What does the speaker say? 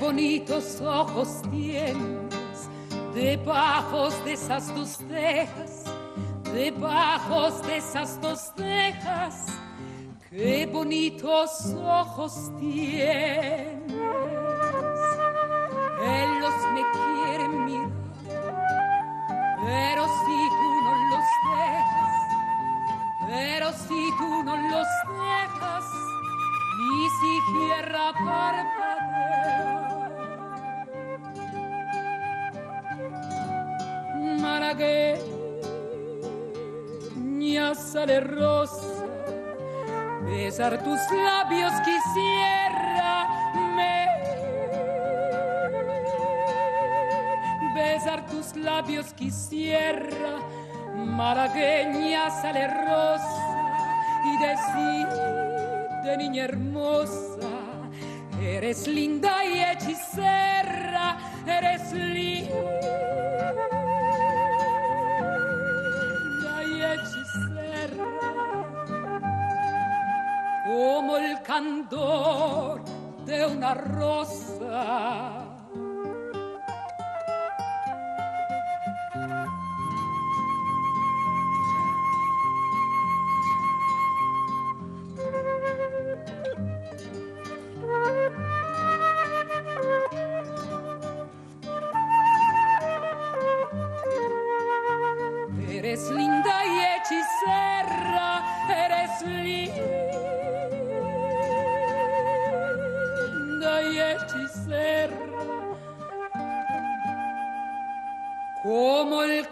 bonitos ojos tienes, debajo de esas dos cejas, debajo de esas dos cejas, qué bonitos ojos tienes. Ellos me quieren mirar, pero si tú no los dejas, pero si tú no los dejas, ni siquiera parpadear. Malagueña sale rosa, besar tus labios quisiera me besar tus labios quisiera malagueña sale rosa y niña hermosa. Eres linda y hechicera eres linda y hechicera. Como el candor de una rosa Eres linda y hechicera, eres linda y hechicera, como el